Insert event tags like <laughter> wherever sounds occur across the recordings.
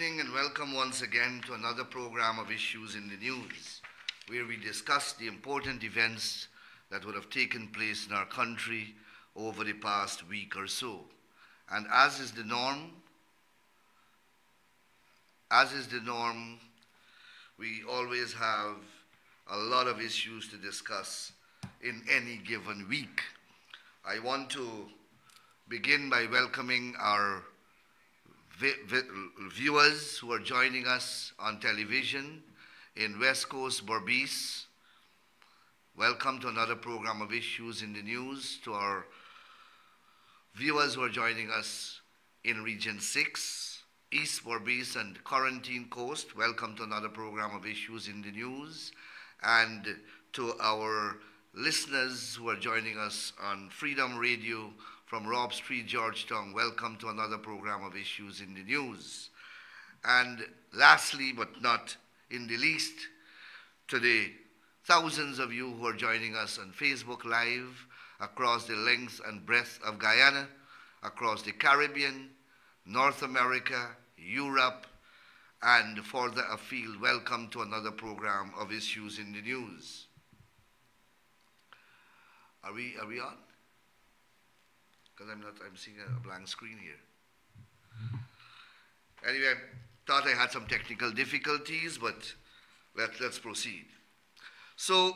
evening and welcome once again to another program of Issues in the News, where we discuss the important events that would have taken place in our country over the past week or so. And as is the norm, as is the norm, we always have a lot of issues to discuss in any given week. I want to begin by welcoming our vi- vi- viewers who are joining us on television in West Coast Berbice. Welcome to another program of Issues in the News. To our viewers who are joining us in Region 6, East Berbice and Corentyne Coast, welcome to another program of Issues in the News. And to our listeners who are joining us on Freedom Radio from Robb Street, Georgetown, welcome to another program of Issues in the News. And lastly, but not in the least, to the thousands of you who are joining us on Facebook Live across the length and breadth of Guyana, across the Caribbean, North America, Europe, and further afield, welcome to another program of Issues in the News. Are we, are we on? Because I'm not, I'm seeing a blank screen here. Anyway, I thought I had some technical difficulties, but let, let's proceed. So,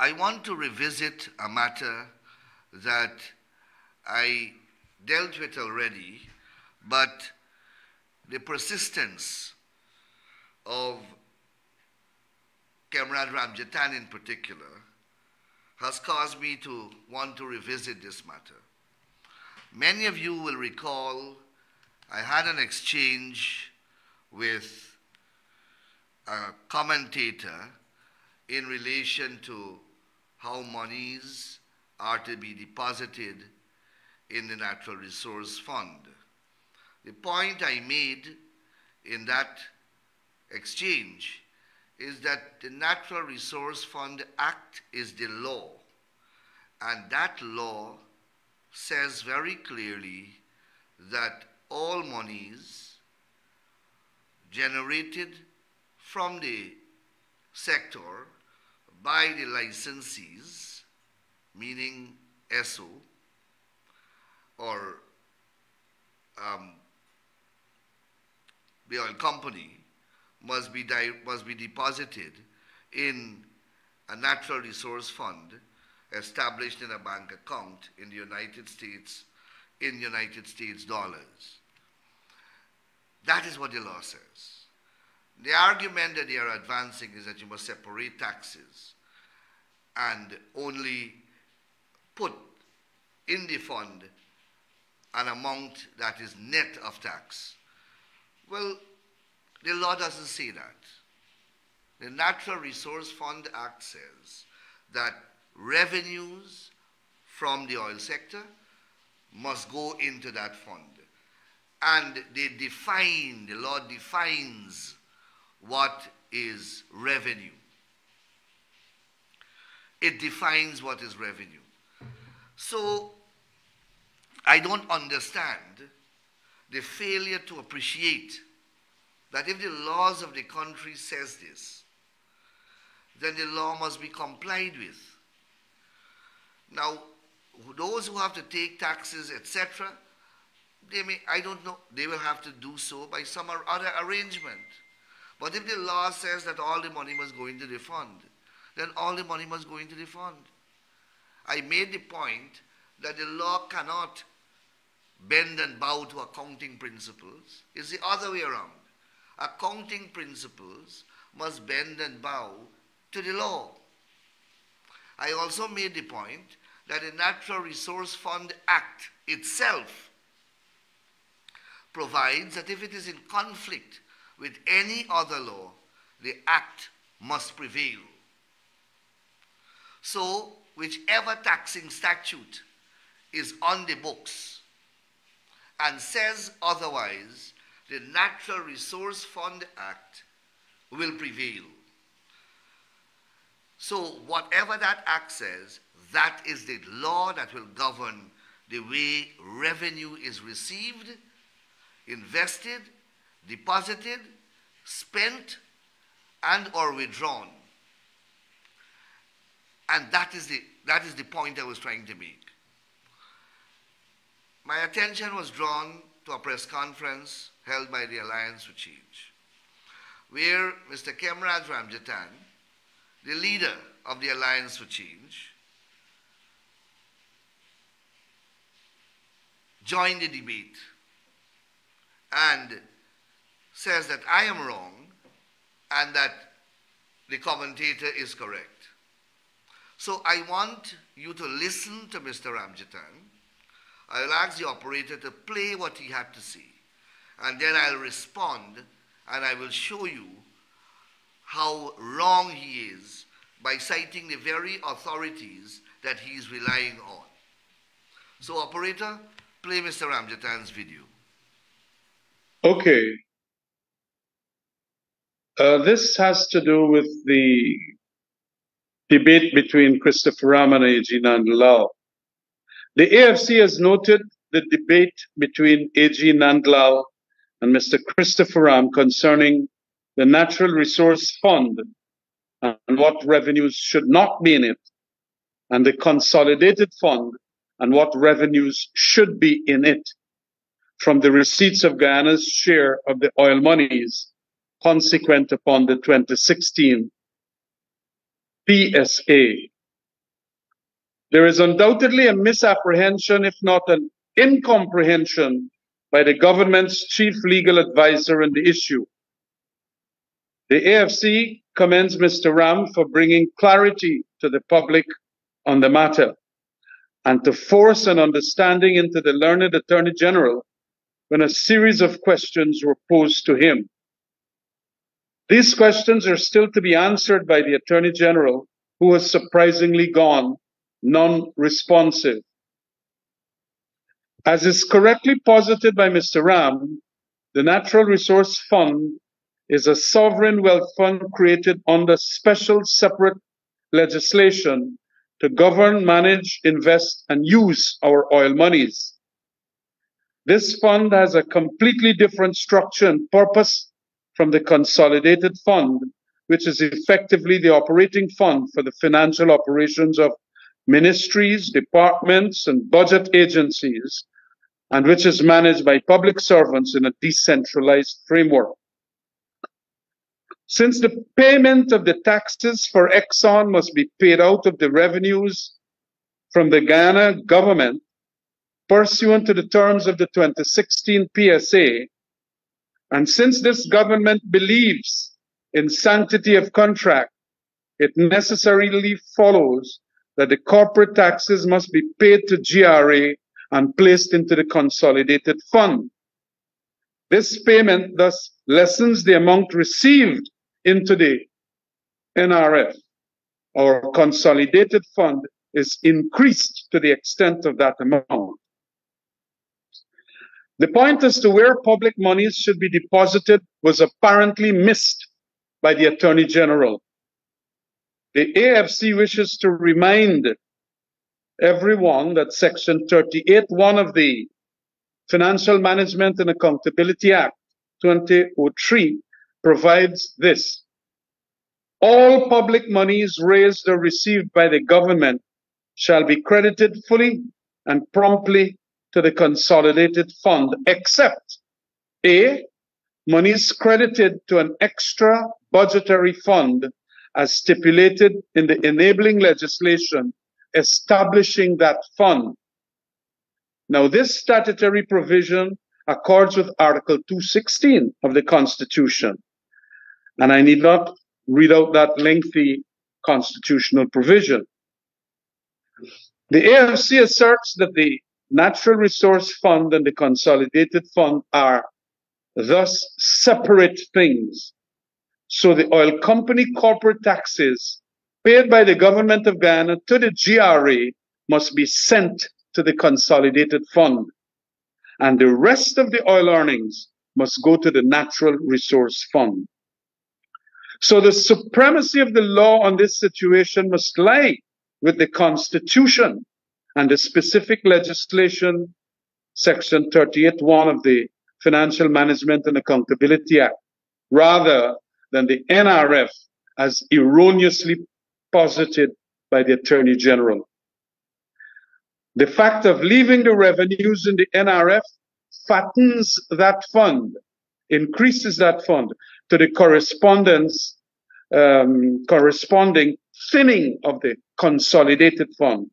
I want to revisit a matter that I dealt with already, but the persistence of Comrade Ramjattan in particular has caused me to want to revisit this matter. Many of you will recall I had an exchange with a commentator in relation to how monies are to be deposited in the Natural Resource Fund. The point I made in that exchange is that the Natural Resource Fund Act is the law, and that law says very clearly that all monies generated from the sector by the licensees, meaning ESSO, or um, the oil company, must be, must be deposited in a natural resource fund established in a bank account in the United States in United States dollars. That is what the law says. The argument that they are advancing is that you must separate taxes and only put in the fund an amount that is net of tax. Well, the law doesn't say that. The Natural Resource Fund Act says that revenues from the oil sector must go into that fund. And they define, the law defines what is revenue. It defines what is revenue. So I don't understand the failure to appreciate that if the laws of the country says this, then the law must be complied with. Now, those who have to take taxes, etc., they may, I don't know, they will have to do so by some other arrangement. But if the law says that all the money must go into the fund, then all the money must go into the fund. I made the point that the law cannot bend and bow to accounting principles. It's the other way around. Accounting principles must bend and bow to the law. I also made the point that the Natural Resource Fund Act itself provides that if it is in conflict with any other law, the act must prevail. So, whichever taxing statute is on the books and says otherwise, the Natural Resource Fund Act will prevail. So, whatever that act says, that is the law that will govern the way revenue is received, invested, deposited, spent, and or withdrawn. And that is the, that is the point I was trying to make. My attention was drawn to a press conference held by the Alliance for Change, where Mr. Khemraj Ramjattan, the leader of the Alliance for Change, joined the debate and says that I am wrong and that the commentator is correct. So I want you to listen to Mr. Ramjattan. I'll ask the operator to play what he had to say. And then I'll respond and I will show you how wrong he is by citing the very authorities that he is relying on. So operator, play Mr. Ramjattan's video. Okay. Uh, this has to do with the debate between Christopher Ram and. Nandlall. The AFC has noted the debate between A.G. Nandlall and Mr. Christopher Ram concerning the Natural Resource Fund and what revenues should not be in it, and the Consolidated Fund and what revenues should be in it from the receipts of Guyana's share of the oil monies consequent upon the 2016 PSA. There is undoubtedly a misapprehension, if not an incomprehension, by the government's chief legal advisor on the issue. The AFC commends Mr. Ram for bringing clarity to the public on the matter and to force an understanding into the learned Attorney General when a series of questions were posed to him. These questions are still to be answered by the Attorney General, who has surprisingly gone non-responsive. As is correctly posited by Mr. Ram, the Natural Resource Fund is a sovereign wealth fund created under special separate legislation to govern, manage, invest, and use our oil monies. This fund has a completely different structure and purpose from the consolidated fund, which is effectively the operating fund for the financial operations of ministries, departments, and budget agencies, and which is managed by public servants in a decentralized framework. Since the payment of the taxes for Exxon must be paid out of the revenues from the Guyana government, pursuant to the terms of the 2016 PSA. And since this government believes in sanctity of contract, it necessarily follows that the corporate taxes must be paid to GRA and placed into the consolidated fund. This payment thus lessens the amount received into the NRF. Our consolidated fund is increased to the extent of that amount. The point as to where public monies should be deposited was apparently missed by the Attorney General. The AFC wishes to remind everyone that Section 38.1 of the Financial Management and Accountability Act 2003 provides this. All public monies raised or received by the government shall be credited fully and promptly to the consolidated fund, except A, monies credited to an extra budgetary fund as stipulated in the enabling legislation establishing that fund. Now, this statutory provision accords with Article 216 of the Constitution. And I need not read out that lengthy constitutional provision. The AFC asserts that the Natural Resource Fund and the Consolidated Fund are thus separate things. So the oil company corporate taxes paid by the government of Guyana to the GRA must be sent to the Consolidated Fund. And the rest of the oil earnings must go to the Natural Resource Fund. So the supremacy of the law on this situation must lie with the Constitution and the specific legislation, section 38.1 of the Financial Management and Accountability Act rather than the NRF as erroneously posited by the Attorney General. The fact of leaving the revenues in the NRF fattens that fund, increases that fund to the correspondence, um, corresponding thinning of the consolidated fund.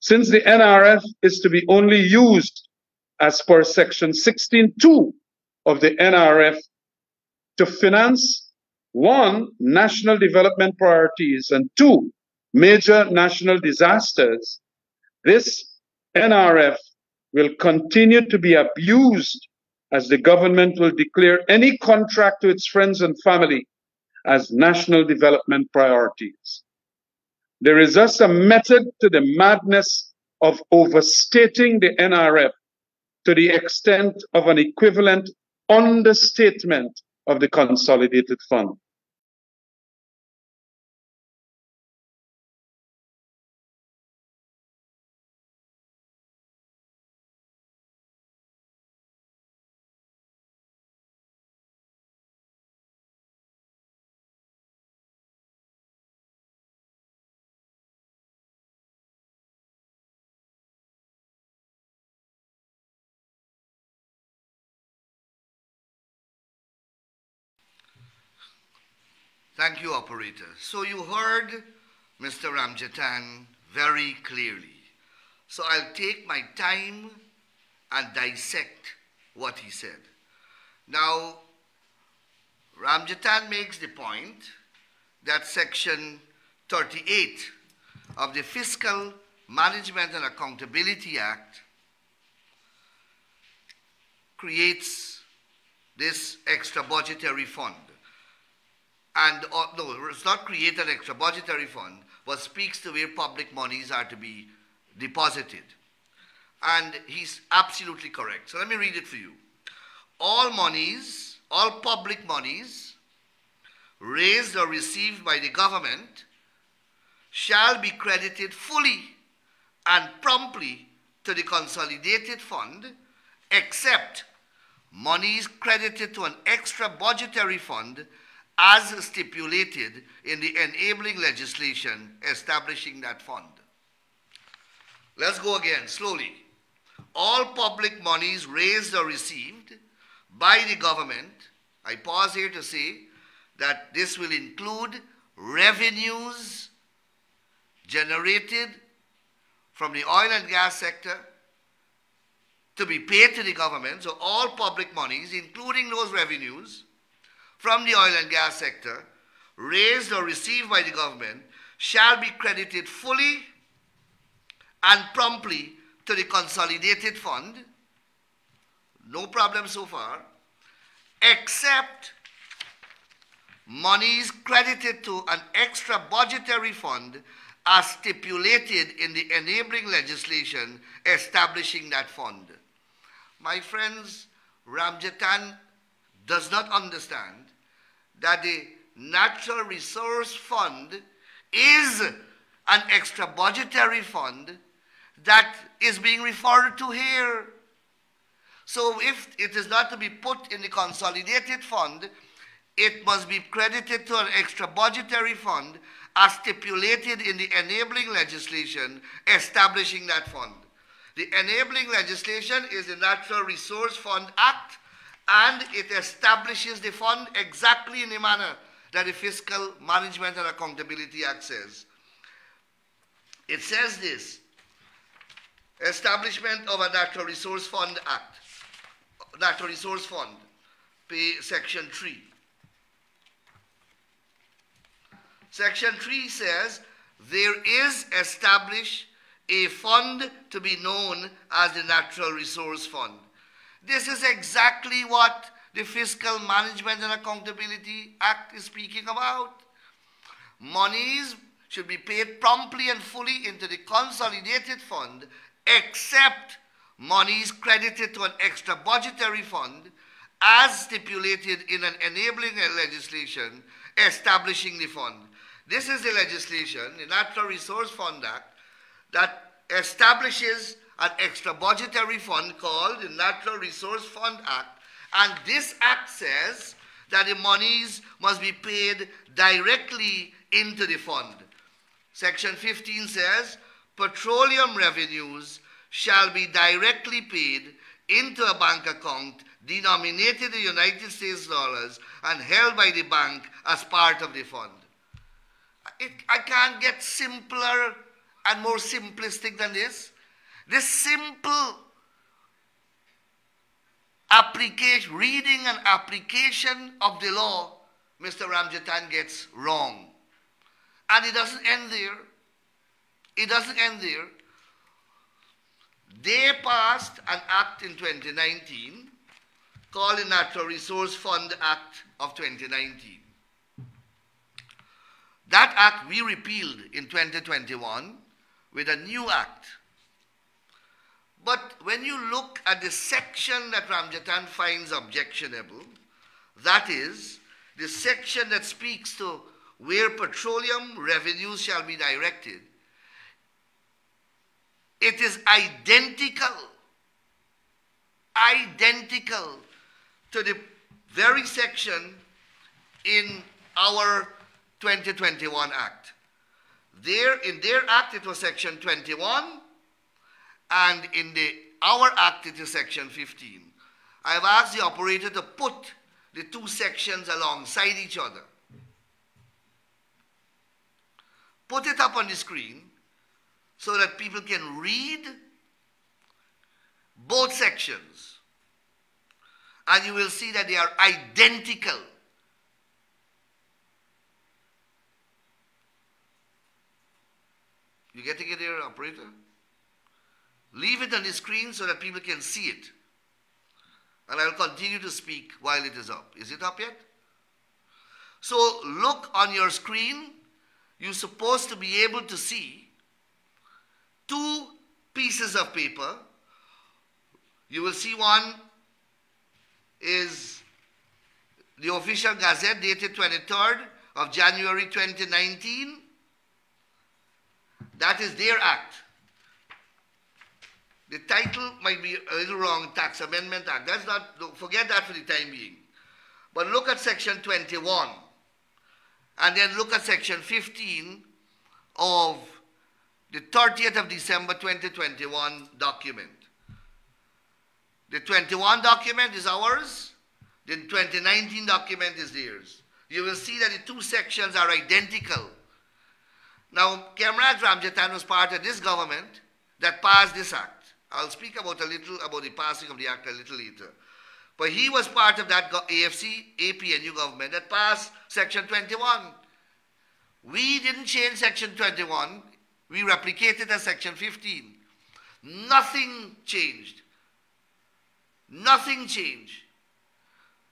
Since the NRF is to be only used as per section 16.2 of the NRF to finance one, national development priorities and two, major national disasters, this NRF will continue to be abused as the government will declare any contract to its friends and family as national development priorities. There is thus a method to the madness of overstating the NRF to the extent of an equivalent understatement of the consolidated fund. Thank you, operator. So you heard Mr. Ramjattan very clearly. So I'll take my time and dissect what he said. Now, Ramjattan makes the point that Section 38 of the Fiscal Management and Accountability Act creates this extra budgetary fund and uh, no, it's not create an extra budgetary fund, but speaks to where public monies are to be deposited. And he's absolutely correct. So let me read it for you. All monies, all public monies raised or received by the government shall be credited fully and promptly to the consolidated fund except monies credited to an extra budgetary fund as stipulated in the enabling legislation establishing that fund. Let's go again, slowly. All public monies raised or received by the government, I pause here to say that this will include revenues generated from the oil and gas sector to be paid to the government. So all public monies, including those revenues, from the oil and gas sector raised or received by the government shall be credited fully and promptly to the consolidated fund. No problem so far, except monies credited to an extra budgetary fund as stipulated in the enabling legislation establishing that fund. My friends, Ramjattan does not understand that the Natural Resource Fund is an extra budgetary fund that is being referred to here. So if it is not to be put in the consolidated fund, it must be credited to an extra budgetary fund as stipulated in the enabling legislation establishing that fund. The enabling legislation is the Natural Resource Fund Act and it establishes the fund exactly in the manner that the Fiscal Management and Accountability Act says. It says this, establishment of a Natural Resource Fund Act, Natural Resource Fund, section 3. Section 3 says, there is established a fund to be known as the Natural Resource Fund. This is exactly what the Fiscal Management and Accountability Act is speaking about. Monies should be paid promptly and fully into the consolidated fund except monies credited to an extra budgetary fund as stipulated in an enabling legislation establishing the fund. This is the legislation, the Natural Resource Fund Act, that establishes an extra budgetary fund called the Natural Resource Fund Act. And this act says that the monies must be paid directly into the fund. Section 15 says petroleum revenues shall be directly paid into a bank account denominated in United States dollars and held by the bank as part of the fund. It, I can't get simpler and more simplistic than this. This simple application, reading and application of the law, Mr. Ramjattan gets wrong. And it doesn't end there. It doesn't end there. They passed an act in 2019 called the Natural Resource Fund Act of 2019. That act we repealed in 2021 with a new act. But when you look at the section that Ramjattan finds objectionable, that is, the section that speaks to where petroleum revenues shall be directed, it is identical, identical to the very section in our 2021 Act. There, in their Act, it was Section 21, and in the our Act, it is Section 15. I have asked the operator to put the two sections alongside each other. Put it up on the screen so that people can read both sections. And you will see that they are identical. You getting it here, operator? Leave it on the screen so that people can see it. And I'll continue to speak while it is up. Is it up yet? So look on your screen. You're supposed to be able to see two pieces of paper. You will see one is the official gazette dated 23rd of January 2019 that is their act. The title might be a little wrong, Tax Amendment Act. That's not, forget that for the time being. But look at section 21 and then look at section 15 of the 30th of December 2021 document. The 21 document is ours, the 2019 document is theirs. You will see that the two sections are identical. Now, Khemraj Ramjattan was part of this government that passed this act. I'll speak about a little about the passing of the act a little later. But he was part of that AFC, APNU government that passed Section 21. We didn't change Section 21. We replicated as Section 15. Nothing changed. Nothing changed.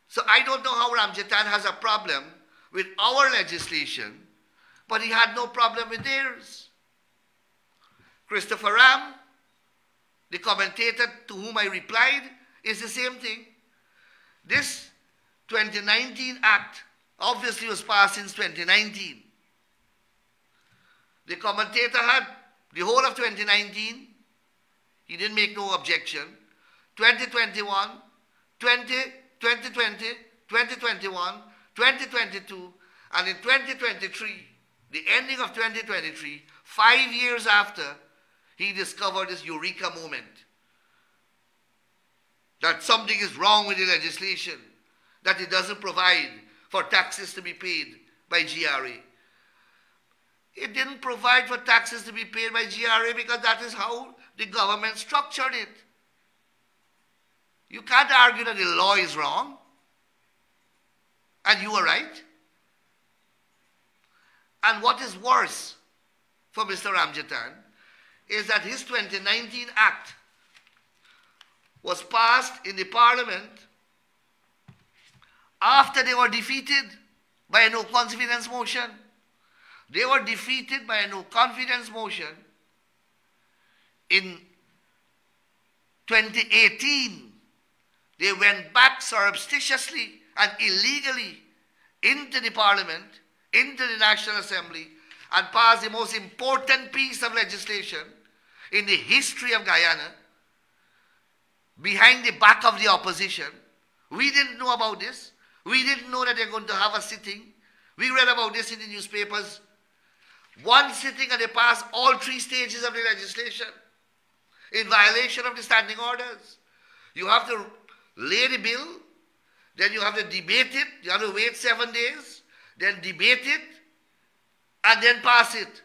So I don't know how Ramjattan has a problem with our legislation but he had no problem with theirs. Christopher Ram, the commentator to whom I replied, is the same thing. This 2019 Act obviously was passed since 2019. The commentator had the whole of 2019. He didn't make no objection. 2021, 20, 2020, 2021, 2022, and in 2023, the ending of 2023, five years after he discovered this eureka moment that something is wrong with the legislation, that it doesn't provide for taxes to be paid by GRA. It didn't provide for taxes to be paid by GRA because that is how the government structured it. You can't argue that the law is wrong and you are right. And what is worse for Mr. Ramjattan is that his 2019 Act was passed in the parliament after they were defeated by a no confidence motion. They were defeated by a no confidence motion in 2018. They went back surreptitiously and illegally into the parliament into the National Assembly and pass the most important piece of legislation in the history of Guyana behind the back of the opposition. We didn't know about this. We didn't know that they're going to have a sitting. We read about this in the newspapers. One sitting and they passed all three stages of the legislation in violation of the standing orders. You have to lay the bill, then you have to debate it, you have to wait seven days, then debate it, and then pass it.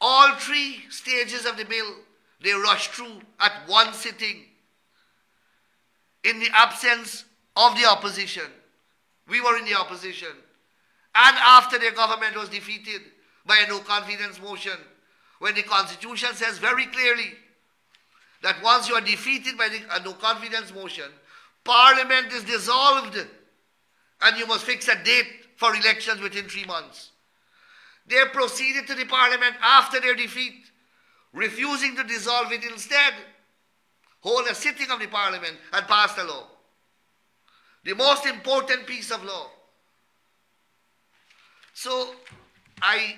All three stages of the bill, they rushed through at one sitting in the absence of the opposition. We were in the opposition. And after the government was defeated by a no confidence motion, when the constitution says very clearly that once you are defeated by the, a no confidence motion, parliament is dissolved and you must fix a date for elections within three months. They proceeded to the parliament after their defeat, refusing to dissolve it instead, hold a sitting of the parliament and pass a law. The most important piece of law. So I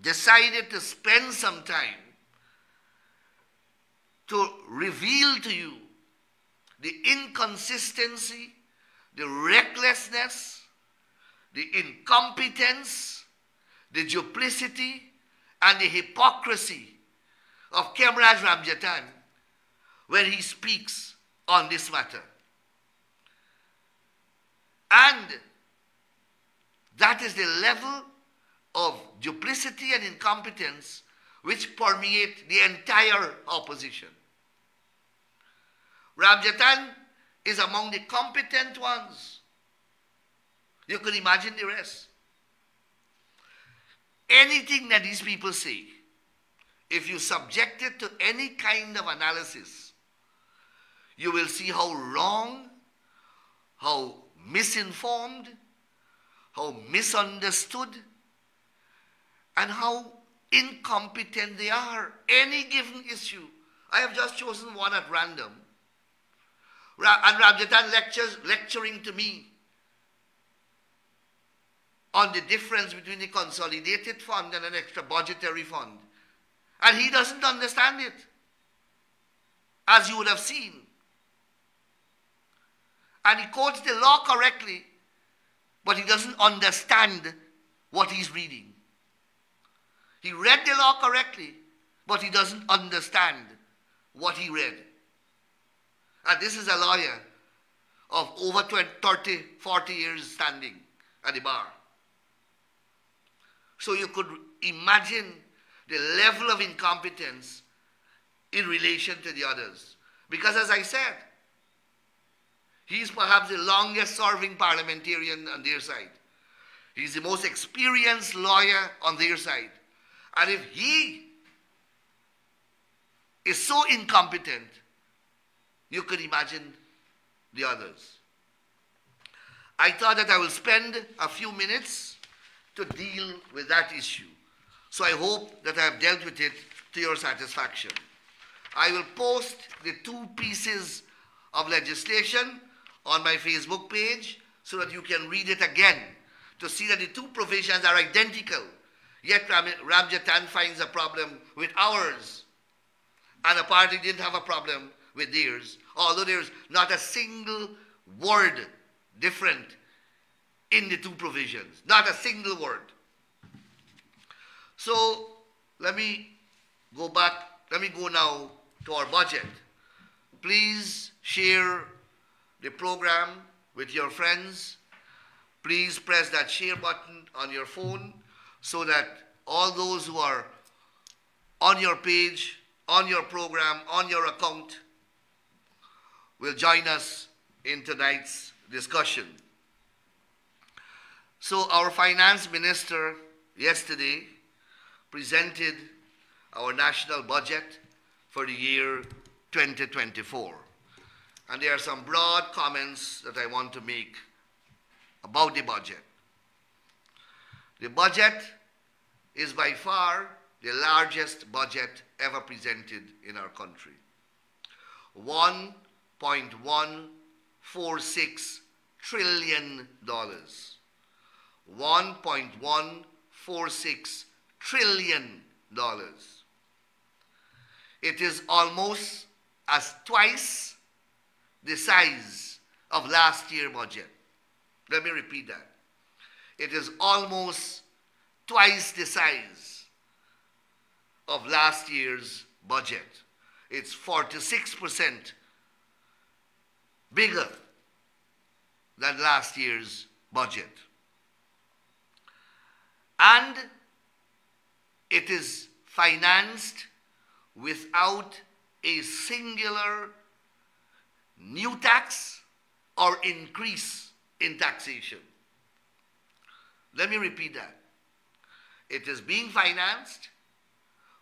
decided to spend some time to reveal to you the inconsistency, the recklessness, the incompetence, the duplicity, and the hypocrisy of Khemraj Ramjattan when he speaks on this matter. And that is the level of duplicity and incompetence which permeate the entire opposition. Ramjatan is among the competent ones. You could imagine the rest. Anything that these people say, if you subject it to any kind of analysis, you will see how wrong, how misinformed, how misunderstood, and how incompetent they are. Any given issue. I have just chosen one at random. And Ramjattan lectures, lecturing to me on the difference between the consolidated fund and an extra budgetary fund. And he doesn't understand it, as you would have seen. And he quotes the law correctly, but he doesn't understand what he's reading. He read the law correctly, but he doesn't understand what he read. And this is a lawyer of over 20, 30, 40 years standing at the bar. So you could imagine the level of incompetence in relation to the others. Because as I said, he's perhaps the longest serving parliamentarian on their side. He's the most experienced lawyer on their side. And if he is so incompetent, you could imagine the others. I thought that I will spend a few minutes to deal with that issue. So I hope that I have dealt with it to your satisfaction. I will post the two pieces of legislation on my Facebook page so that you can read it again to see that the two provisions are identical Yet Ram, finds a problem with ours. And apparently didn't have a problem with theirs. Although there's not a single word different in the two provisions. Not a single word. So let me go back. Let me go now to our budget. Please share the program with your friends. Please press that share button on your phone so that all those who are on your page, on your program, on your account will join us in tonight's discussion. So our finance minister yesterday presented our national budget for the year 2024. And there are some broad comments that I want to make about the budget. The budget is by far the largest budget ever presented in our country. $1.146 trillion. $1.146 trillion. it is almost as twice the size of last year budget. Let me repeat that. It is almost twice the size of last year's budget. It's 46% bigger than last year's budget. And it is financed without a singular new tax or increase in taxation. Let me repeat that. It is being financed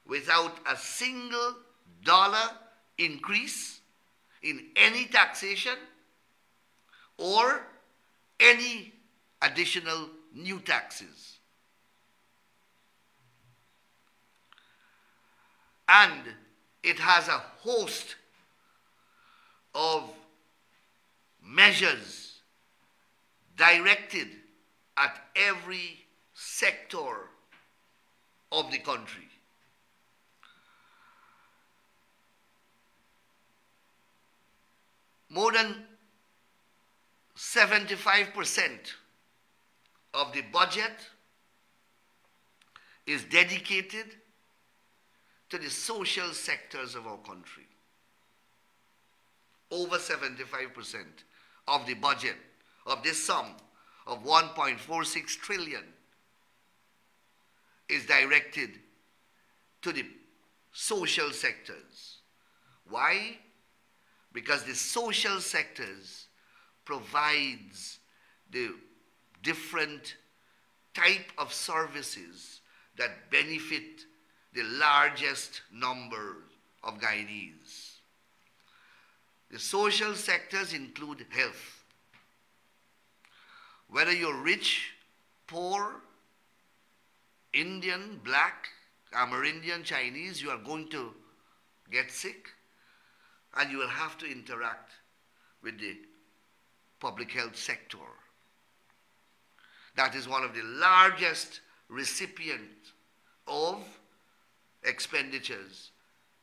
without a single dollar increase in any taxation or any additional new taxes. And it has a host of measures directed at every sector of the country. More than 75% of the budget is dedicated to the social sectors of our country. Over 75% of the budget of this sum of 1.46 trillion is directed to the social sectors. Why? Because the social sectors provides the different type of services that benefit the largest number of Guyanese. The social sectors include health. Whether you're rich, poor, Indian, black, Amerindian, Chinese, you are going to get sick and you will have to interact with the public health sector. That is one of the largest recipients of expenditures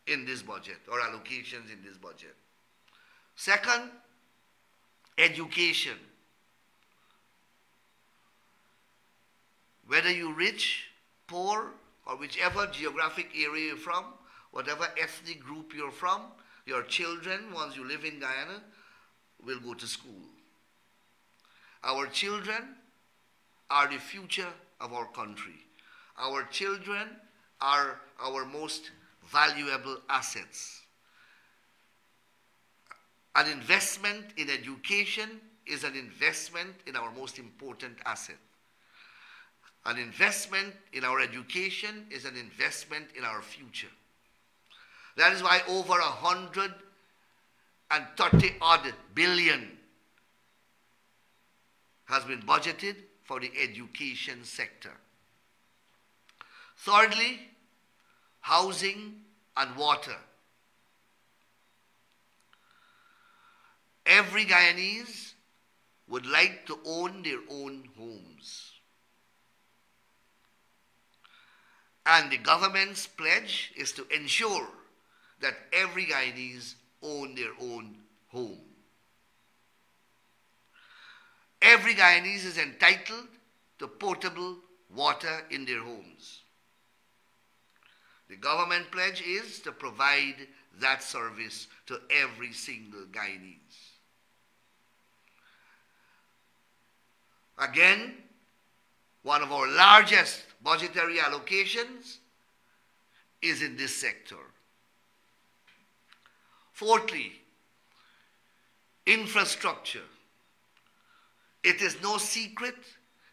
in this budget or allocations in this budget. Second, education. Whether you're rich, poor, or whichever geographic area you're from, whatever ethnic group you're from, your children, once you live in Guyana, will go to school. Our children are the future of our country. Our children are our most valuable assets. An investment in education is an investment in our most important asset. An investment in our education is an investment in our future. That is why over a hundred and thirty odd billion has been budgeted for the education sector. Thirdly, housing and water. Every Guyanese would like to own their own homes. And the government's pledge is to ensure that every Guyanese own their own home. Every Guyanese is entitled to potable water in their homes. The government pledge is to provide that service to every single Guyanese. Again, one of our largest budgetary allocations is in this sector. Fourthly, infrastructure. It is no secret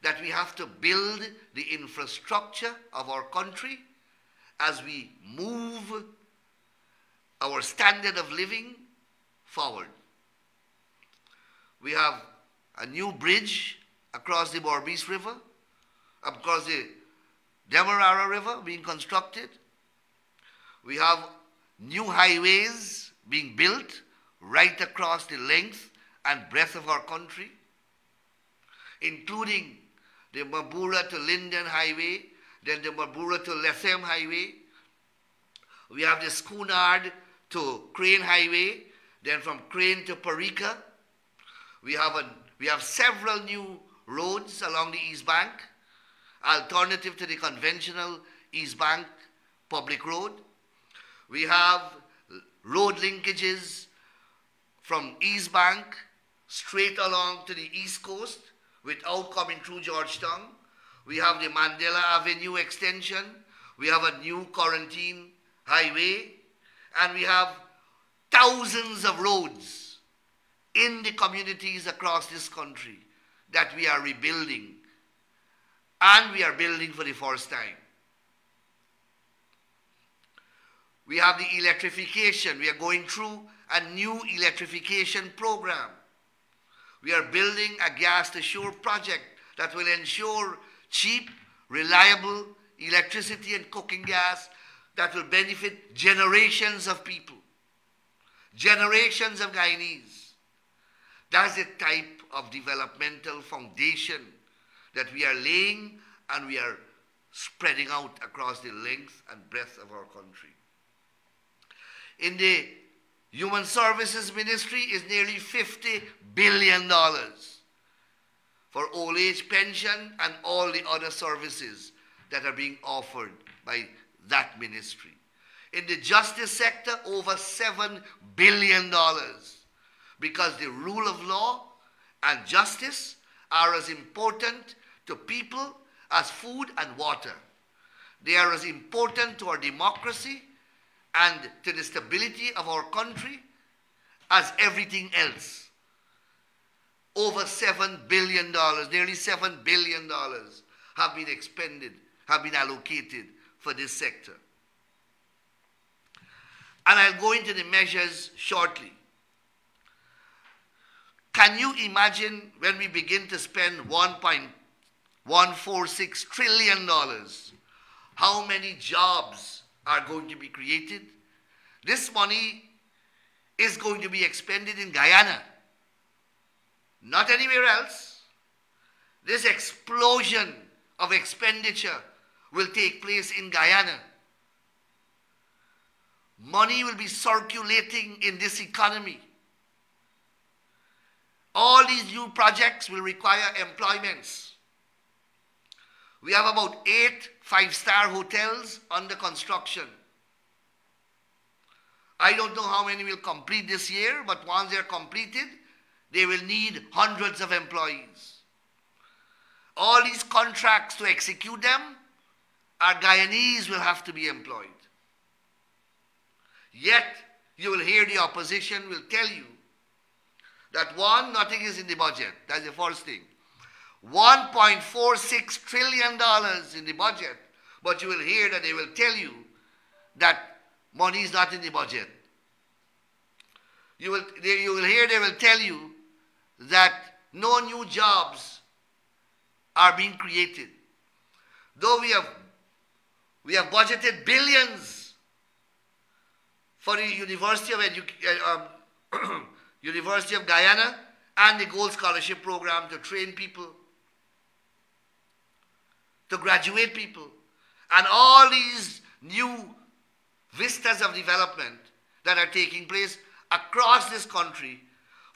that we have to build the infrastructure of our country as we move our standard of living forward. We have a new bridge across the Berbice River, across the Demerara River being constructed. We have new highways being built right across the length and breadth of our country, including the Mabura to Linden Highway, then the Mabura to Lethem Highway, We have the Schoonord to Crane Highway, then from Crane to Parika. We have, we have several new roads along the East Bank, alternative to the conventional East Bank public road. We have road linkages from East Bank straight along to the East Coast without coming through Georgetown. We have the Mandela Avenue extension. We have a new Corentyne highway. And we have thousands of roads in the communities across this country that we are rebuilding. And we are building for the first time. We have the electrification. We are going through a new electrification program. We are building a gas to shore project that will ensure cheap, reliable electricity and cooking gas that will benefit generations of people, generations of Guyanese. That's the type of developmental foundation that we are laying and we are spreading out across the length and breadth of our country. In the Human Services Ministry is nearly $50 billion for old age pension and all the other services that are being offered by that ministry. In the justice sector, over $7 billion because the rule of law and justice are as important to people as food and water. They are as important to our democracy and to the stability of our country as everything else. Over $7 billion, nearly $7 billion have been expended, have been allocated for this sector. And I'll go into the measures shortly. Can you imagine when we begin to spend $1.146 trillion, how many jobs are going to be created? This money is going to be expended in Guyana, not anywhere else. This explosion of expenditure will take place in Guyana. Money will be circulating in this economy. All these new projects will require employments. We have about eight five-star hotels under construction. I don't know how many will complete this year, but once they're completed, they will need hundreds of employees. All these contracts to execute them, our Guyanese will have to be employed. Yet, you will hear the opposition will tell you that one, nothing is in the budget. That's the first thing. $1.46 trillion in the budget, but you will hear that they will tell you that money is not in the budget. You will, they, you will hear they will tell you that no new jobs are being created. Though we have, we have budgeted billions for the University of, Edu uh, um, <clears throat> University of Guyana and the Gold Scholarship Program to train people, to graduate people, and all these new vistas of development that are taking place across this country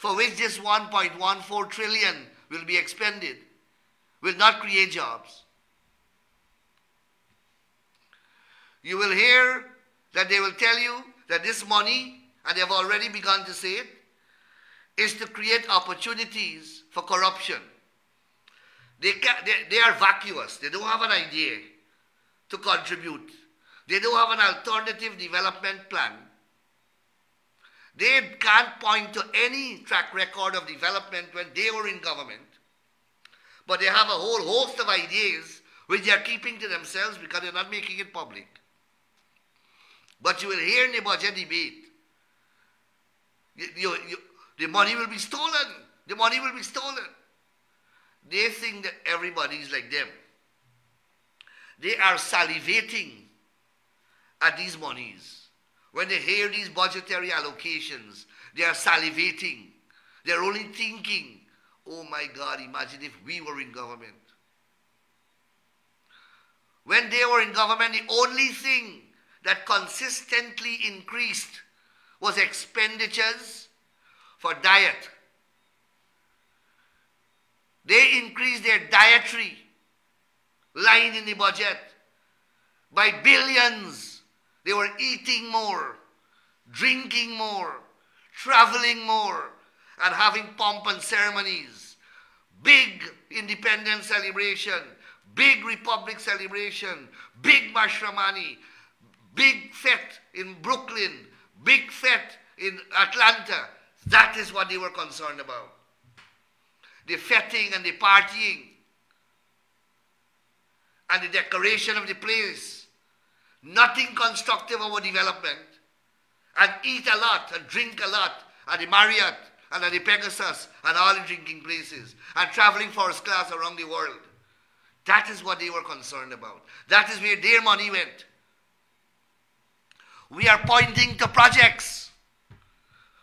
for which this 1.14 trillion will be expended will not create jobs. You will hear that they will tell you that this money, and they have already begun to say it, is to create opportunities for corruption. They, they, they are vacuous. They don't have an idea to contribute. They don't have an alternative development plan. They can't point to any track record of development when they were in government. But they have a whole host of ideas which they are keeping to themselves because they're not making it public. But you will hear in the budget debate, you, you, you, the money will be stolen. The money will be stolen. They think that everybody is like them. They are salivating at these monies. When they hear these budgetary allocations, they are salivating. They're only thinking, oh my God, imagine if we were in government. When they were in government, the only thing that consistently increased was expenditures for diet. They increased their dietary line in the budget by billions. They were eating more, drinking more, traveling more, and having pomp and ceremonies. Big independence celebration, big republic celebration, big Mashramani, big fete in Brooklyn, big fete in Atlanta. That is what they were concerned about. The fetting and the partying and the decoration of the place. Nothing constructive over development. And eat a lot and drink a lot at the Marriott and at the Pegasus and all the drinking places and traveling first class around the world. That is what they were concerned about. That is where their money went. We are pointing to projects.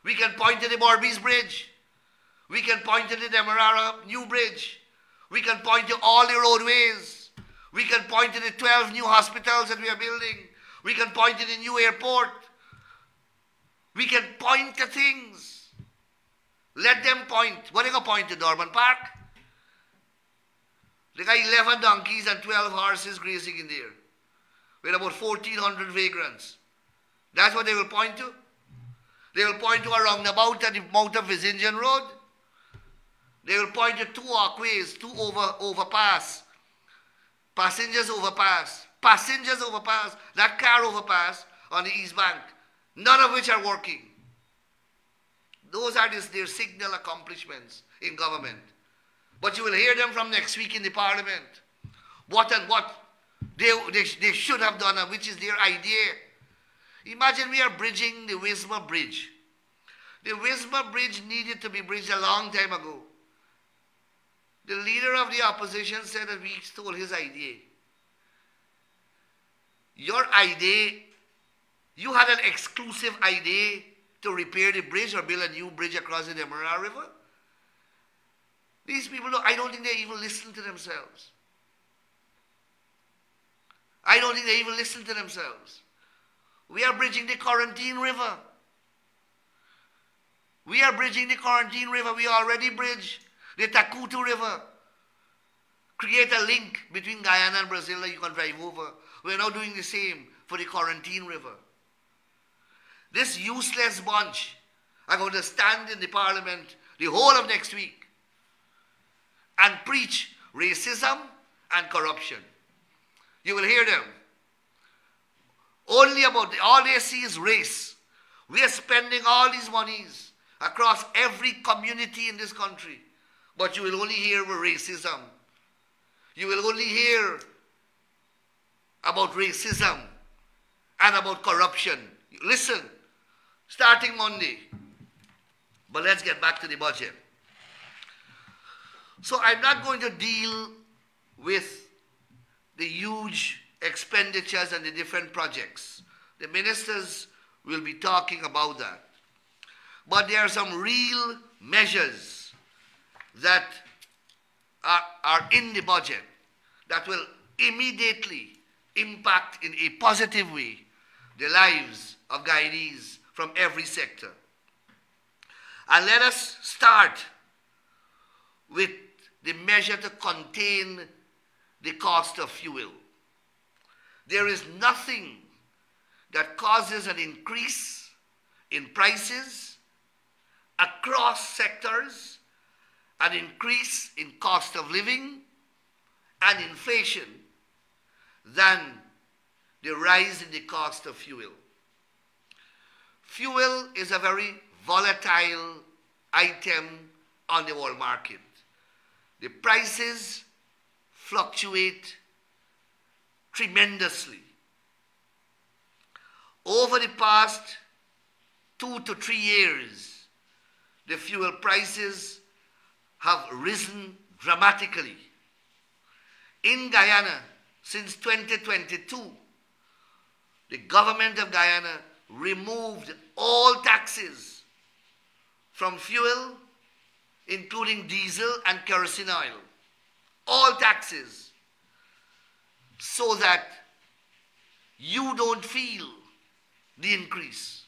We can point to the Berbice Bridge. We can point to the Demerara New Bridge. We can point to all the roadways. We can point to the 12 new hospitals that we are building. We can point to the new airport. We can point to things. Let them point. What are they going to point to, D'Urban Park? They got 11 donkeys and 12 horses grazing in there with about 1,400 vagrants. That's what they will point to. They will point to a roundabout at the mouth of Vlissengen Road. They will point to two walkways, two over, overpass, passengers overpass, passengers overpass, that car overpass on the East Bank, none of which are working. Those are this, their signal accomplishments in government. But you will hear them from next week in the parliament. What and what they, they, they should have done, and which is their idea. Imagine we are bridging the Wismar Bridge. The Wismar Bridge needed to be bridged a long time ago. The leader of the opposition said that we stole his idea. Your idea, you had an exclusive idea to repair the bridge or build a new bridge across the Demerara River. These people, I don't think they even listen to themselves. I don't think they even listen to themselves. We are bridging the Corentyne River. We are bridging the Corentyne River. We already bridge the Takutu River. Create a link between Guyana and Brazil that you can drive over. We're now doing the same for the Corentyne River. This useless bunch are going to stand in the parliament the whole of next week and preach racism and corruption. You will hear them. Only about the, all they see is race. We are spending all these monies across every community in this country, but you will only hear racism. You will only hear about racism and about corruption. Listen, starting Monday. But let's get back to the budget. So I'm not going to deal with the huge expenditures and the different projects. The ministers will be talking about that. But there are some real measures that are, are in the budget that will immediately impact in a positive way the lives of Guyanese from every sector. And let us start with the measure to contain the cost of fuel. There is nothing that causes an increase in prices across sectors, an increase in cost of living and inflation than the rise in the cost of fuel. Fuel is a very volatile item on the world market. The prices fluctuate tremendously. Over the past two to three years, the fuel prices have risen dramatically. In Guyana, since 2022, the government of Guyana removed all taxes from fuel, including diesel and kerosene oil. All taxes. So that you don't feel the increase.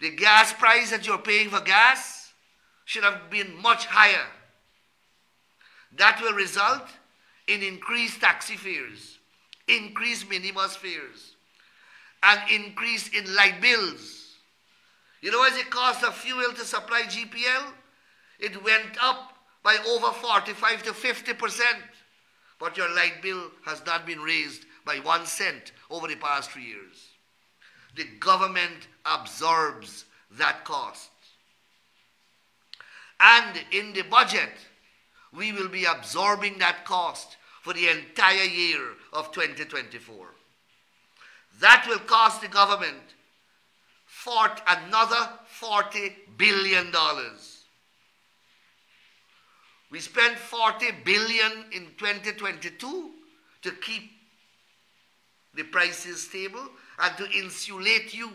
The gas price that you're paying for gas should have been much higher. That will result in increased taxi fares, increased minibus fares, and increase in light bills. You know what it cost of fuel to supply GPL? It went up by over 45 to 50 percent. But your light bill has not been raised by one cent over the past three years. The government absorbs that cost. And in the budget, we will be absorbing that cost for the entire year of 2024. That will cost the government another $40 billion. We spent 40 billion in 2022 to keep the prices stable and to insulate you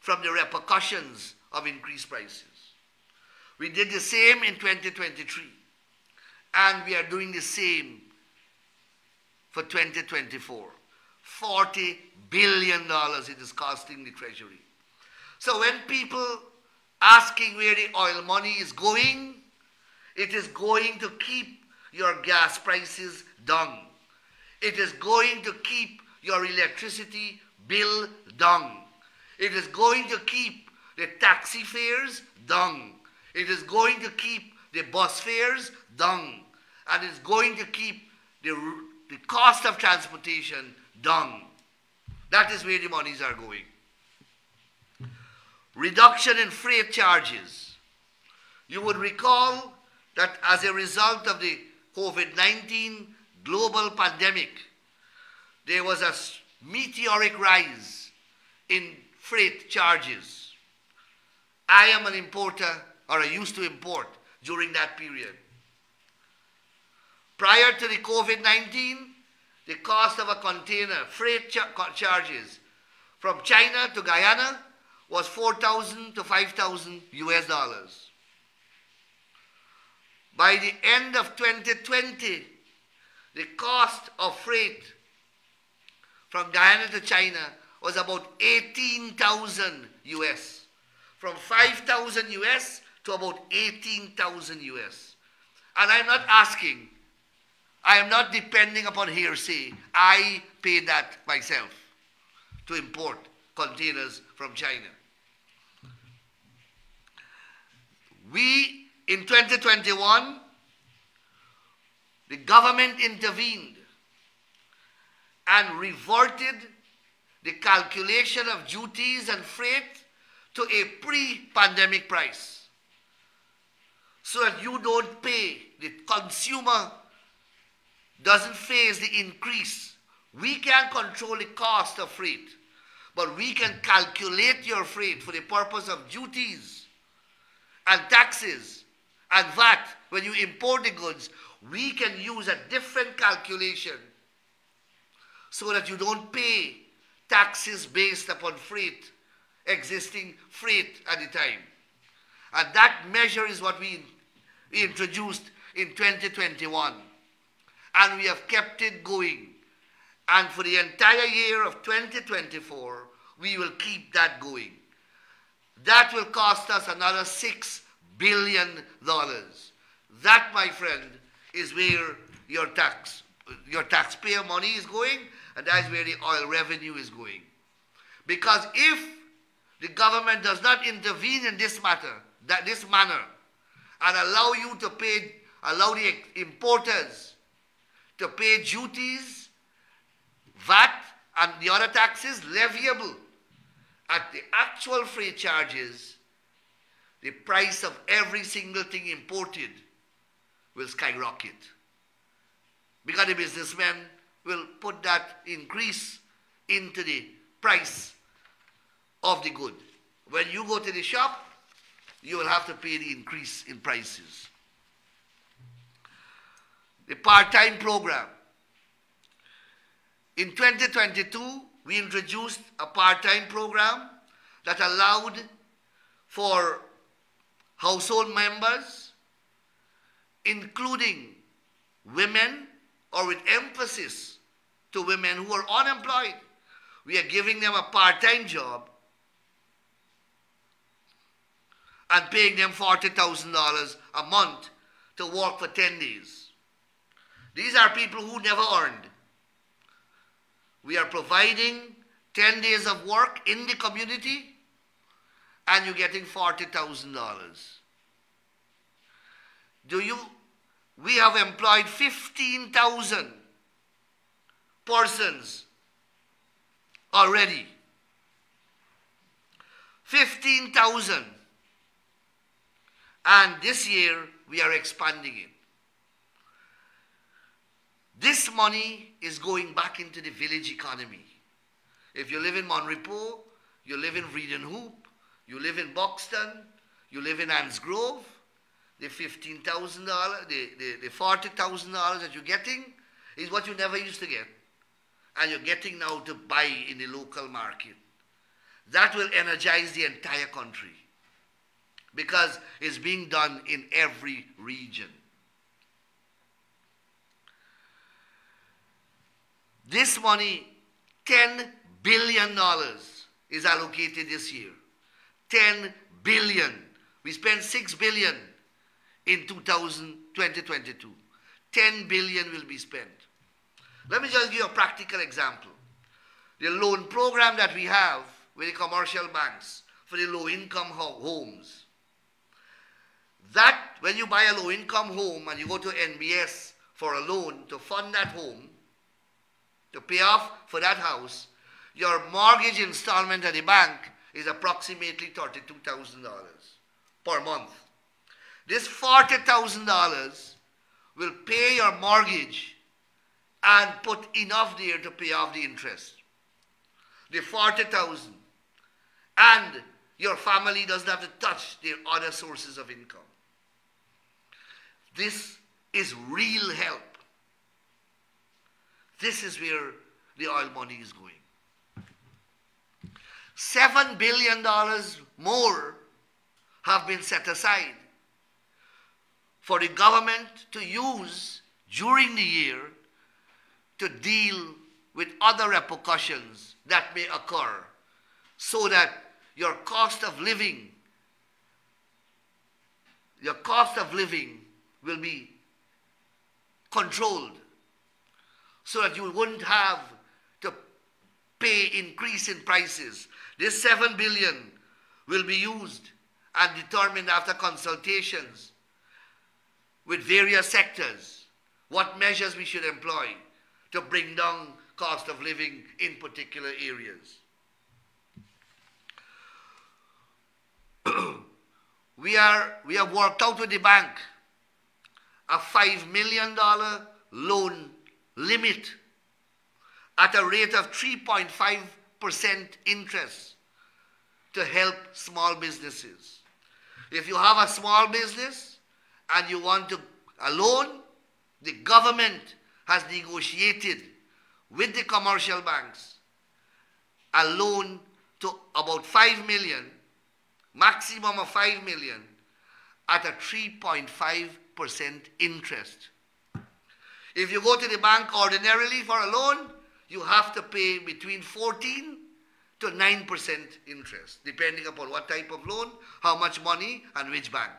from the repercussions of increased prices. We did the same in 2023 and we are doing the same for 2024. 40 billion dollars it is costing the treasury. So when people asking where the oil money is going, it is going to keep your gas prices down. It is going to keep your electricity bill down. It is going to keep the taxi fares down. It is going to keep the bus fares down. And it's going to keep the, the cost of transportation down. That is where the monies are going. Reduction in freight charges. You would recall that as a result of the COVID 19 global pandemic, there was a meteoric rise in freight charges. I am an importer, or used to import during that period. Prior to the COVID 19, the cost of a container, freight charges from China to Guyana was 4,000 to 5,000 US dollars. By the end of 2020, the cost of freight from Guyana to China was about 18,000 US. From 5,000 US to about 18,000 US. And I'm not asking I am not depending upon hearsay. I pay that myself to import containers from China. We, in 2021, the government intervened and reverted the calculation of duties and freight to a pre-pandemic price so that you don't pay the consumer doesn't face the increase. We can control the cost of freight, but we can calculate your freight for the purpose of duties and taxes and VAT. When you import the goods, we can use a different calculation so that you don't pay taxes based upon freight, existing freight at the time. And that measure is what we introduced in 2021 and we have kept it going. And for the entire year of 2024, we will keep that going. That will cost us another $6 billion. That, my friend, is where your tax, your taxpayer money is going, and that's where the oil revenue is going. Because if the government does not intervene in this matter, that this manner, and allow you to pay, allow the importers to pay duties, VAT, and the other taxes leviable at the actual freight charges, the price of every single thing imported will skyrocket. Because the businessman will put that increase into the price of the good. When you go to the shop, you will have to pay the increase in prices the part-time program. In 2022, we introduced a part-time program that allowed for household members, including women or with emphasis to women who are unemployed. We are giving them a part-time job and paying them $40,000 a month to work for 10 days. These are people who never earned. We are providing 10 days of work in the community and you're getting $40,000. Do you, we have employed 15,000 persons already. 15,000. And this year we are expanding it. This money is going back into the village economy. If you live in Mon Repos, you live in Vreed-en-Hoop, you live in Buxton, you live in Anns Grove, the $15,000, the, the, the $40,000 that you're getting is what you never used to get. And you're getting now to buy in the local market. That will energize the entire country because it's being done in every region. This money, $10 billion, is allocated this year. 10 billion. We spent 6 billion in 2022. 10 billion will be spent. Let me just give you a practical example. The loan program that we have with the commercial banks for the low income homes. That, when you buy a low income home and you go to NBS for a loan to fund that home, to pay off for that house, your mortgage installment at the bank is approximately $32,000 per month. This $40,000 will pay your mortgage and put enough there to pay off the interest. The 40,000 and your family doesn't have to touch their other sources of income. This is real help. This is where the oil money is going. $7 billion more have been set aside for the government to use during the year to deal with other repercussions that may occur so that your cost of living your cost of living will be controlled so that you wouldn't have to pay increase in prices this 7 billion will be used and determined after consultations with various sectors what measures we should employ to bring down cost of living in particular areas. <clears throat> we, are, we have worked out with the bank a $5 million loan limit at a rate of 3.5% interest to help small businesses. If you have a small business and you want to, a loan, the government has negotiated with the commercial banks a loan to about 5 million, maximum of 5 million, at a 3.5% interest. If you go to the bank ordinarily for a loan, you have to pay between 14 to 9% interest, depending upon what type of loan, how much money, and which bank.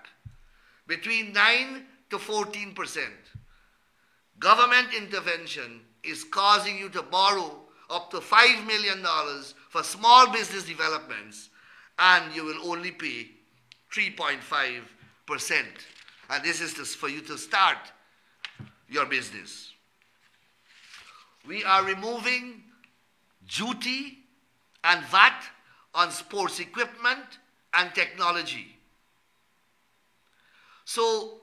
Between 9 to 14%. Government intervention is causing you to borrow up to $5 million for small business developments, and you will only pay 3.5%. And this is for you to start your business. We are removing duty and VAT on sports equipment and technology. So,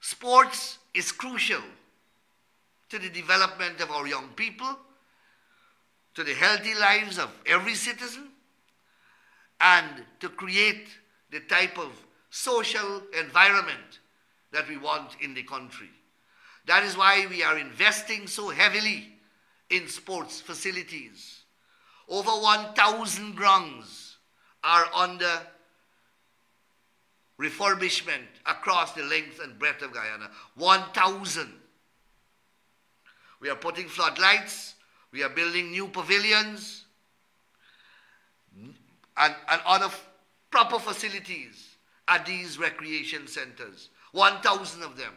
sports is crucial to the development of our young people, to the healthy lives of every citizen, and to create the type of social environment that we want in the country. That is why we are investing so heavily in sports facilities. Over 1,000 grounds are under refurbishment across the length and breadth of Guyana. 1,000. We are putting floodlights. We are building new pavilions and, and other proper facilities at these recreation centers. 1,000 of them.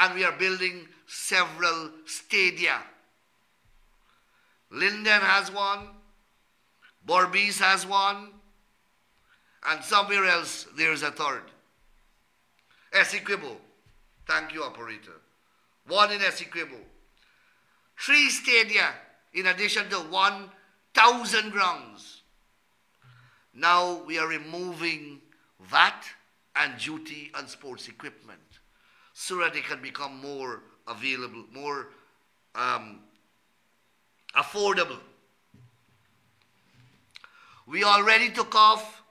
And we are building several stadia. Linden has one. Berbice has one. And somewhere else there's a third. Essequibo. Thank you, operator. One in Essequibo. Three stadia in addition to 1,000 grounds. Now we are removing VAT and duty on sports equipment so that they can become more available, more um, affordable. We already took off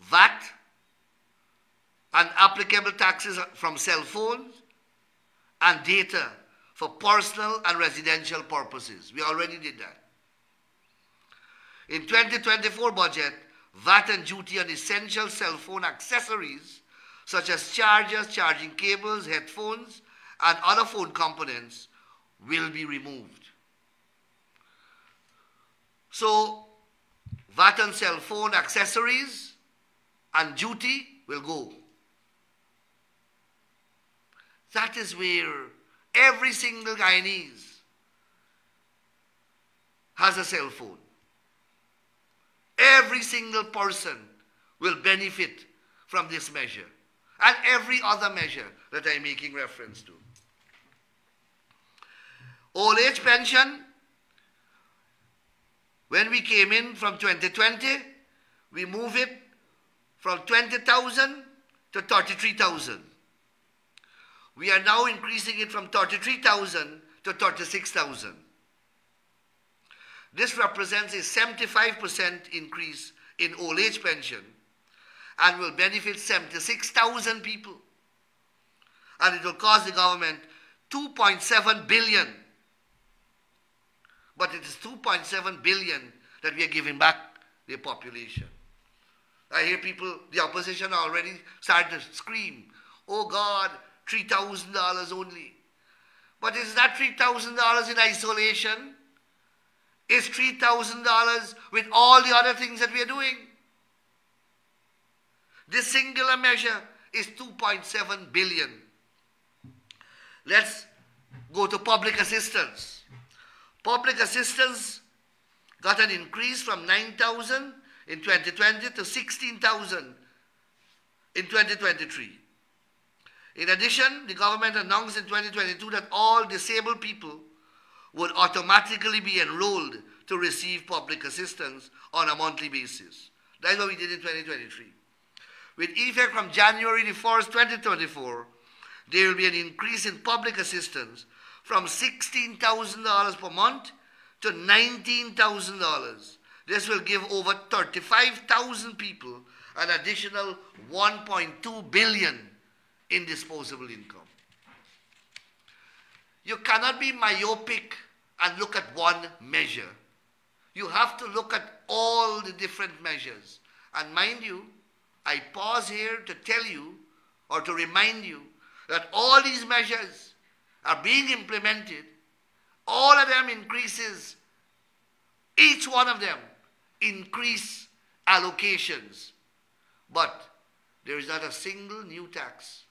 VAT and applicable taxes from cell phones and data for personal and residential purposes. We already did that. In 2024 budget, VAT and duty on essential cell phone accessories such as chargers, charging cables, headphones, and other phone components will be removed. So, VAT on cell phone accessories and duty will go. That is where every single Guyanese has a cell phone. Every single person will benefit from this measure and every other measure that I'm making reference to. Old age pension, when we came in from 2020, we move it from 20,000 to 33,000. We are now increasing it from 33,000 to 36,000. This represents a 75% increase in old age pension and will benefit 76,000 people. And it will cost the government 2.7 billion. But it is 2.7 billion that we are giving back the population. I hear people, the opposition already starting to scream, oh God, $3,000 only. But is that $3,000 in isolation? Is $3,000 with all the other things that we are doing? This singular measure is 2.7 billion. Let's go to public assistance. Public assistance got an increase from 9,000 in 2020 to 16,000 in 2023. In addition, the government announced in 2022 that all disabled people would automatically be enrolled to receive public assistance on a monthly basis. That's what we did in 2023. With effect from January the 1st, 2024, there will be an increase in public assistance from $16,000 per month to $19,000. This will give over 35,000 people an additional 1.2 billion in disposable income. You cannot be myopic and look at one measure. You have to look at all the different measures. And mind you, I pause here to tell you or to remind you that all these measures are being implemented. All of them increases, each one of them increase allocations. But there is not a single new tax.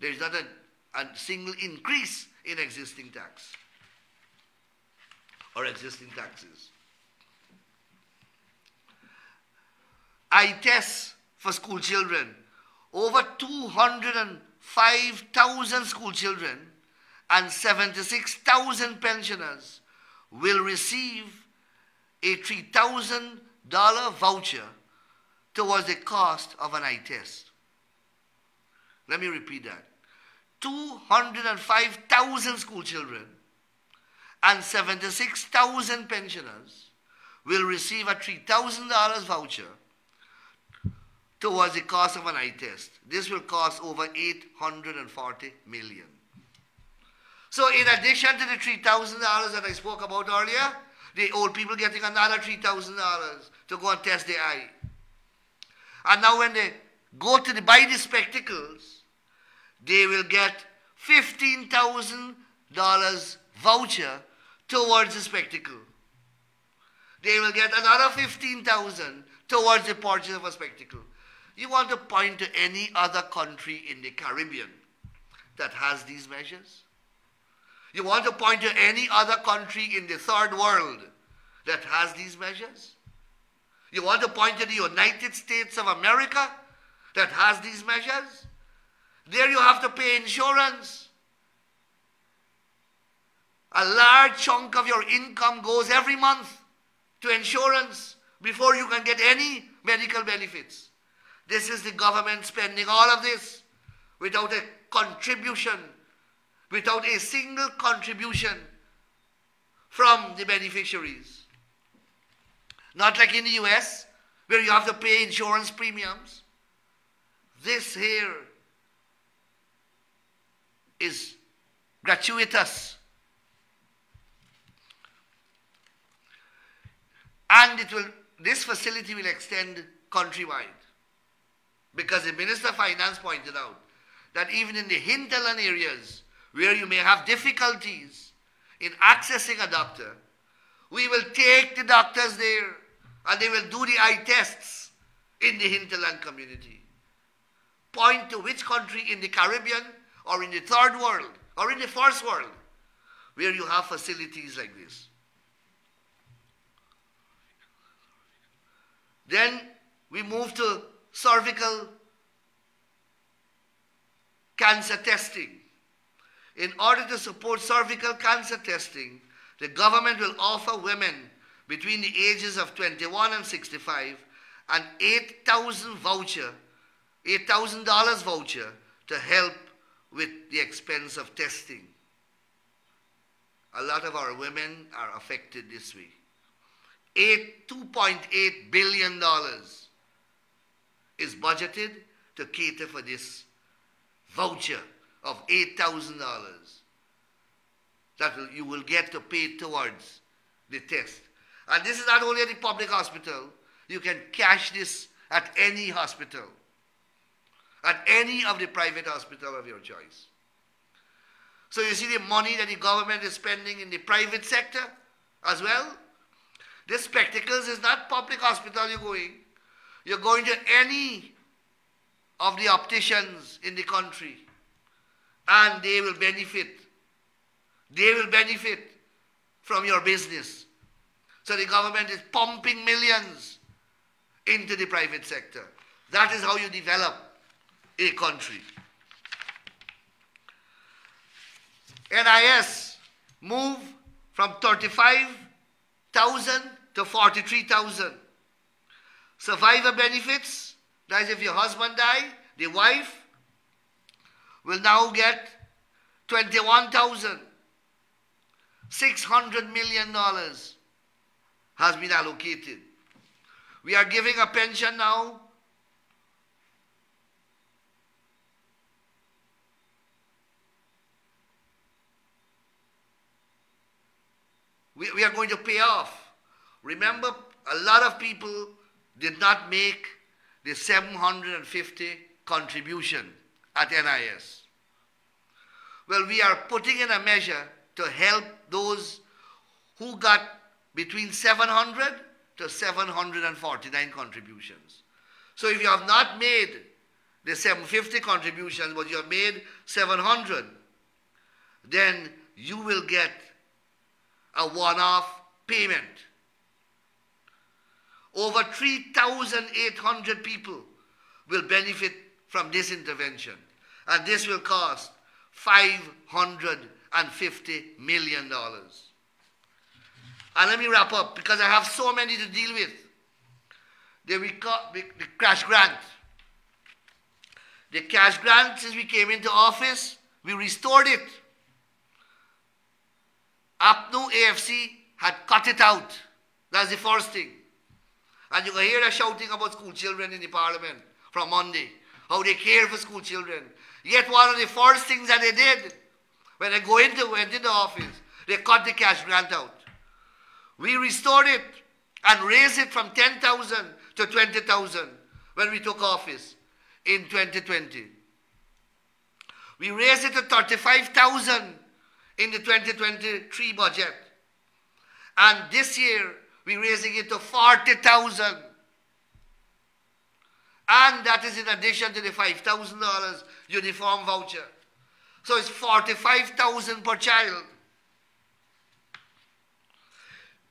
There is not a, a single increase in existing tax or existing taxes. I test for school children. Over 205,000 school children and 76,000 pensioners will receive a $3,000 voucher towards the cost of an eye test. Let me repeat that. 205,000 school children and 76,000 pensioners will receive a $3,000 voucher towards the cost of an eye test. This will cost over 840 million. So in addition to the $3,000 that I spoke about earlier, the old people getting another $3,000 to go and test their eye. And now when they go to the, buy the spectacles, they will get $15,000 voucher towards the spectacle. They will get another 15,000 towards the purchase of a spectacle. You want to point to any other country in the Caribbean that has these measures? You want to point to any other country in the third world that has these measures? You want to point to the United States of America that has these measures? There you have to pay insurance. A large chunk of your income goes every month to insurance before you can get any medical benefits. This is the government spending all of this without a contribution, without a single contribution from the beneficiaries. Not like in the US, where you have to pay insurance premiums. This here is gratuitous. And it will, this facility will extend countrywide. Because the Minister of Finance pointed out that even in the hinterland areas where you may have difficulties in accessing a doctor, we will take the doctors there and they will do the eye tests in the hinterland community. Point to which country in the Caribbean or in the third world or in the first world where you have facilities like this. Then we move to cervical cancer testing. In order to support cervical cancer testing, the government will offer women between the ages of 21 and 65 an 8,000 voucher, $8,000 voucher to help with the expense of testing. A lot of our women are affected this way. Eight, $2.8 billion is budgeted to cater for this voucher of $8,000 that you will get to pay towards the test. And this is not only at the public hospital, you can cash this at any hospital, at any of the private hospital of your choice. So you see the money that the government is spending in the private sector as well. This spectacles is not public hospital you're going. You're going to any of the opticians in the country and they will benefit. They will benefit from your business. So the government is pumping millions into the private sector. That is how you develop a country. NIS move from 35,000 to 43,000. Survivor benefits, that is if your husband die, the wife will now get 21,000. $600 million has been allocated. We are giving a pension now we, we are going to pay off. Remember, a lot of people did not make the 750 contribution at NIS. Well, we are putting in a measure to help those who got between 700 to 749 contributions. So if you have not made the 750 contributions, but you have made 700, then you will get a one-off payment. Over 3,800 people will benefit from this intervention. And this will cost $550 million. And let me wrap up because I have so many to deal with. The, the cash grant. The cash grant, since we came into office, we restored it. APNU AFC had cut it out. That's the first thing. And you can hear us shouting about school children in the parliament from Monday, how they care for school children. Yet one of the first things that they did when they go into, went into office, they cut the cash grant out. We restored it and raised it from 10,000 to 20,000 when we took office in 2020. We raised it to 35,000 in the 2023 budget. And this year, we're raising it to 40,000. And that is in addition to the $5,000 uniform voucher. So it's 45,000 per child.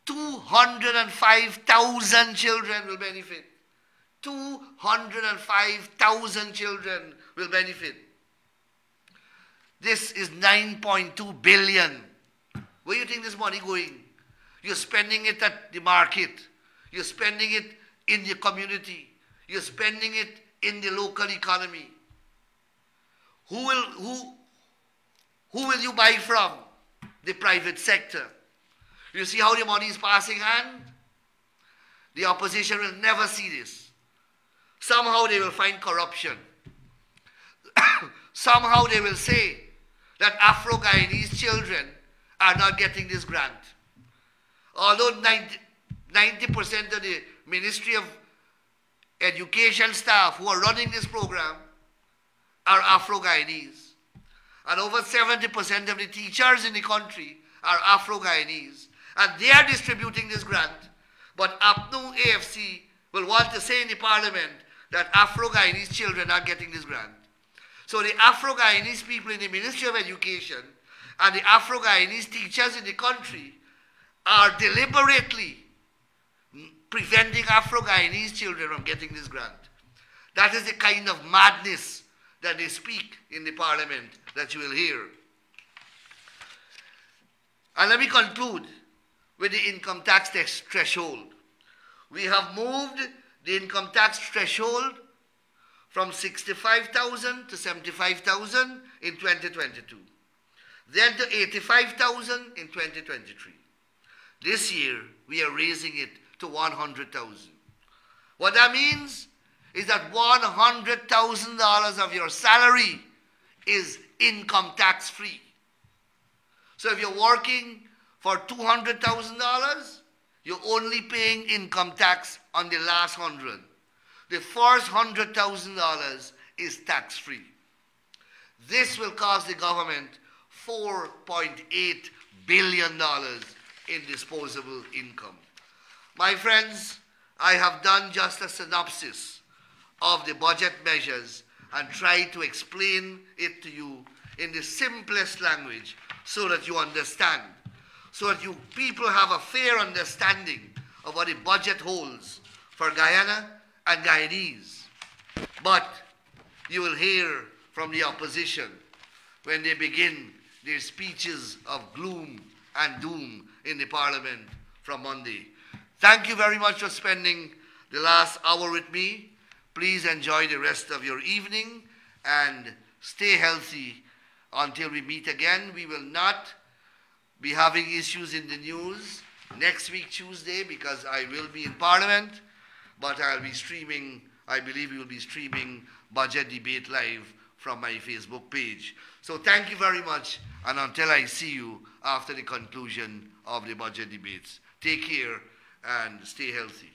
205,000 children will benefit. 205,000 children will benefit. This is 9.2 billion. Where you think this money going? You're spending it at the market. You're spending it in the community. You're spending it in the local economy. Who will, who, who will you buy from? The private sector. You see how the money is passing hand? The opposition will never see this. Somehow they will find corruption. <coughs> Somehow they will say that Afro Guyanese children are not getting this grant. Although 90, percent of the Ministry of Education staff who are running this program are Afro Guyanese. And over 70% of the teachers in the country are Afro Guyanese. And they are distributing this grant. But APNU AFC will want to say in the parliament that Afro Guyanese children are getting this grant. So the Afro Guyanese people in the Ministry of Education and the Afro Guyanese teachers in the country are deliberately preventing Afro Guyanese children from getting this grant. That is the kind of madness that they speak in the parliament that you will hear. And let me conclude with the income tax threshold. We have moved the income tax threshold from 65,000 to 75,000 in 2022, then to 85,000 in 2023. This year, we are raising it to 100,000. What that means is that $100,000 of your salary is income tax free. So if you're working for $200,000, you're only paying income tax on the last 100. The first $100,000 is tax free. This will cost the government $4.8 billion in disposable income. My friends, I have done just a synopsis of the budget measures and tried to explain it to you in the simplest language so that you understand, so that you people have a fair understanding of what the budget holds for Guyana and Guyanese. But you will hear from the opposition when they begin their speeches of gloom and doom in the parliament from Monday. Thank you very much for spending the last hour with me. Please enjoy the rest of your evening and stay healthy until we meet again. We will not be having issues in the news next week, Tuesday, because I will be in Parliament, but I'll be streaming, I believe will be streaming Budget Debate Live from my Facebook page. So thank you very much, and until I see you after the conclusion of the budget debates, take care and stay healthy.